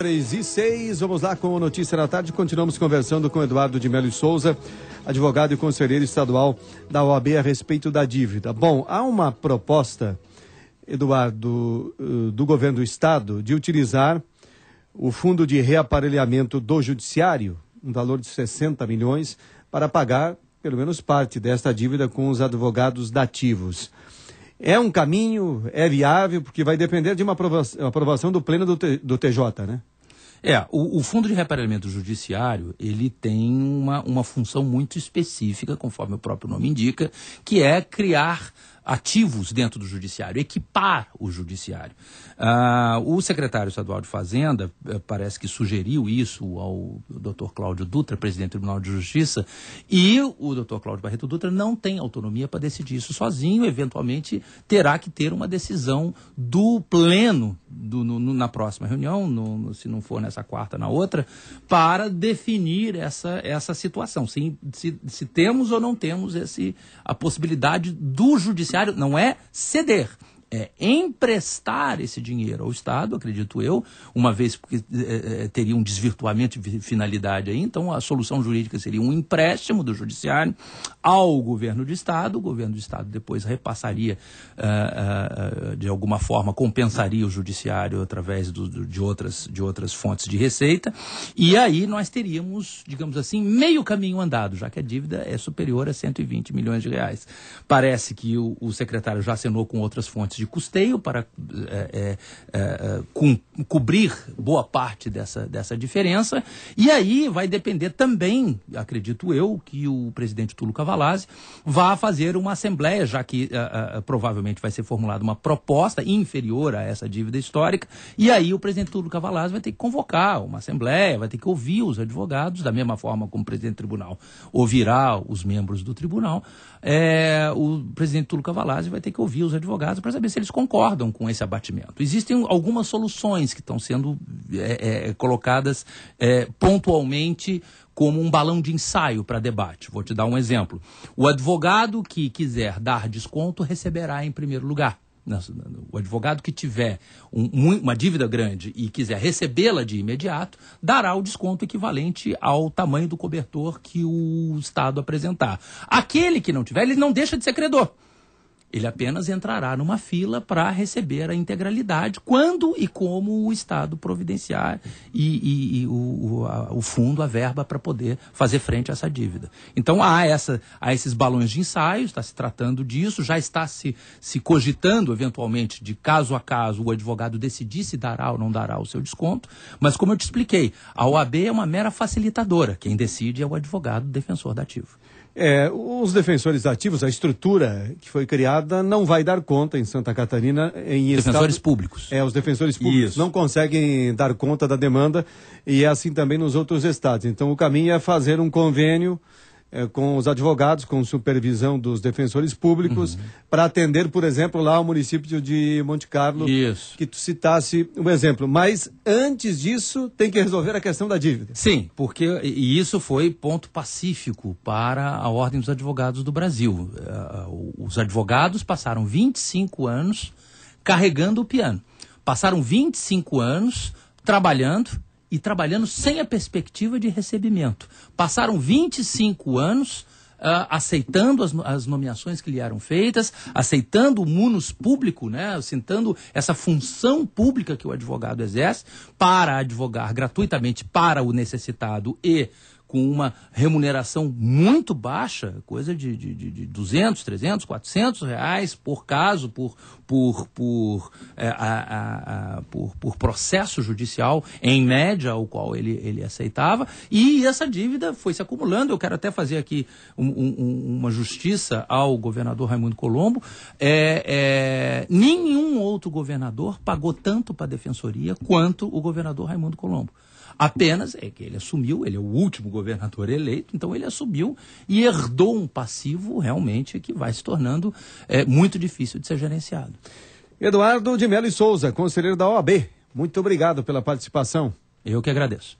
3 e 6, vamos lá com a notícia da tarde. Continuamos conversando com Eduardo de Melo e Souza, advogado e conselheiro estadual da OAB a respeito da dívida. Bom, há uma proposta, Eduardo, eh, do governo do estado de utilizar o fundo de reaparelhamento do judiciário, um valor de 60 milhões, para pagar pelo menos parte desta dívida com os advogados dativos. É um caminho, é viável, porque vai depender de uma aprovação, aprovação do pleno do, do TJ, né? É, o, o, Fundo de Reparelhamento Judiciário, ele tem uma, uma função muito específica, conforme o próprio nome indica, que é criar ativos dentro do judiciário, equipar o judiciário. Ah, o secretário estadual de Fazenda eh, parece que sugeriu isso ao Dr. Cláudio Dutra, presidente do Tribunal de Justiça, e o Dr. Cláudio Barreto Dutra não tem autonomia para decidir isso sozinho, eventualmente terá que ter uma decisão do pleno do, no, na próxima reunião, no, se não for nessa quarta, na outra, para definir essa, essa situação. Se, se, se temos ou não temos esse, a possibilidade do judiciário não é ceder, é, emprestar esse dinheiro ao Estado, acredito eu, uma vez que é, é, teria um desvirtuamento de finalidade aí, então a solução jurídica seria um empréstimo do Judiciário ao governo do Estado, o governo do Estado depois repassaria, uh, uh, de alguma forma, compensaria o Judiciário através do, do, de, outras, de outras fontes de receita, e aí nós teríamos, digamos assim, meio caminho andado, já que a dívida é superior a 120 milhões de reais. Parece que o, o secretário já assinou com outras fontes de custeio para é, é, com, cobrir boa parte dessa, dessa diferença. E aí vai depender também, acredito eu, que o presidente Tulo Cavalazzi vá fazer uma assembleia, já que provavelmente vai ser formulada uma proposta inferior a essa dívida histórica. E aí o presidente Tulo Cavalazzi vai ter que convocar uma assembleia, vai ter que ouvir os advogados, da mesma forma como o presidente do tribunal ouvirá os membros do tribunal. É, o presidente Tulo Cavalazzi vai ter que ouvir os advogados para saber saber se eles concordam com esse abatimento. Existem algumas soluções que estão sendo é, é, colocadas é, pontualmente como um balão de ensaio para debate. Vou te dar um exemplo. O advogado que quiser dar desconto receberá em primeiro lugar. O advogado que tiver um, uma dívida grande e quiser recebê-la de imediato, dará o desconto equivalente ao tamanho do cobertor que o Estado apresentar. Aquele que não tiver, ele não deixa de ser credor. Ele apenas entrará numa fila para receber a integralidade quando e como o Estado providenciar e, e, e o, o, a, o, fundo, a verba para poder fazer frente a essa dívida. Então há, essa, há esses balões de ensaio, está se tratando disso, já está se, se cogitando eventualmente de caso a caso o advogado decidir se dará ou não dará o seu desconto, mas como eu te expliquei, a OAB é uma mera facilitadora, quem decide é o advogado defensor da ativo. É, os defensores ativos, a estrutura que foi criada, não vai dar conta em Santa Catarina em Defensores estado... públicos. É, os defensores públicos Isso. não conseguem dar conta da demanda e é assim também nos outros estados. Então o caminho é fazer um convênio é, com os advogados, com supervisão dos defensores públicos, uhum. para atender, por exemplo, lá o município de Monte Carlo, Isso. que tu citasse um exemplo. Mas antes disso, tem que resolver a questão da dívida. Sim, porque e isso foi ponto pacífico para a Ordem dos Advogados do Brasil. Uh, os advogados passaram 25 anos carregando o piano. Passaram 25 anos trabalhando e trabalhando sem a perspectiva de recebimento. Passaram 25 anos uh, aceitando as, as, nomeações que lhe eram feitas, aceitando o munus público, né, aceitando essa função pública que o advogado exerce para advogar gratuitamente para o necessitado e com uma remuneração muito baixa, coisa de, de, de 200, 300, 400 reais por caso, por, por, por, é, a, a, a, por, por, processo judicial, em média, o qual ele, ele aceitava, e essa dívida foi se acumulando. Eu quero até fazer aqui um, um, uma justiça ao governador Raimundo Colombo. É, é, nenhum outro governador pagou tanto para a defensoria quanto o governador Raimundo Colombo. Apenas é que ele assumiu, ele é o último governador eleito, então ele assumiu e herdou um passivo realmente que vai se tornando é, muito difícil de ser gerenciado. Eduardo de Melo e Souza, conselheiro da OAB, muito obrigado pela participação. Eu que agradeço.